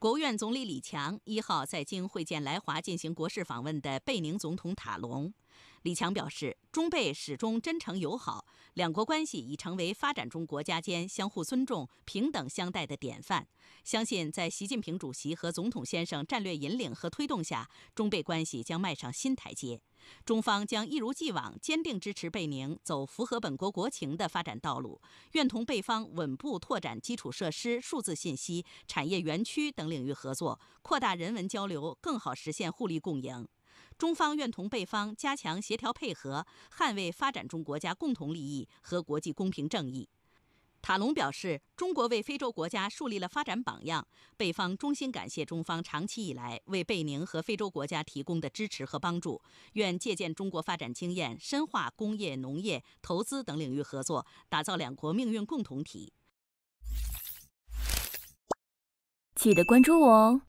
国务院总理李强一号在京会见来华进行国事访问的贝宁总统塔隆。李强表示，中贝始终真诚友好，两国关系已成为发展中国家间相互尊重、平等相待的典范。相信在习近平主席和总统先生战略引领和推动下，中贝关系将迈上新台阶。中方将一如既往坚定支持贝宁走符合本国国情的发展道路，愿同贝方稳步拓展基础设施、数字信息、产业园区等领域合作，扩大人文交流，更好实现互利共赢。中方愿同贝方加强协调配合，捍卫发展中国家共同利益和国际公平正义。塔隆表示，中国为非洲国家树立了发展榜样，贝方衷心感谢中方长期以来为贝宁和非洲国家提供的支持和帮助，愿借鉴中国发展经验，深化工业、农业、投资等领域合作，打造两国命运共同体。记得关注我哦。